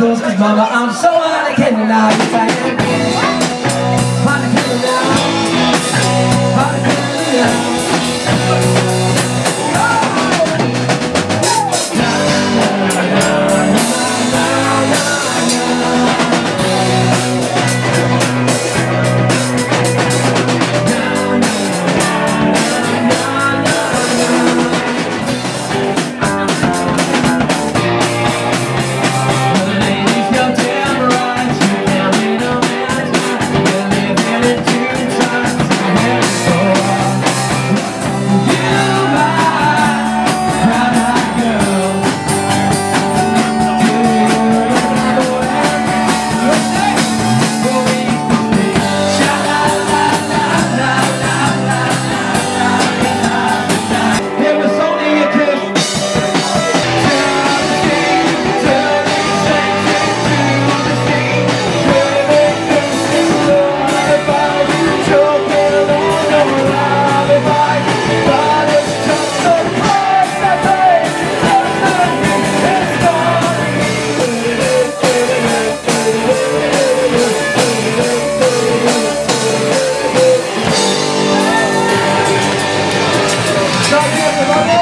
Cause mama, I'm so I cannot be tired Bravo!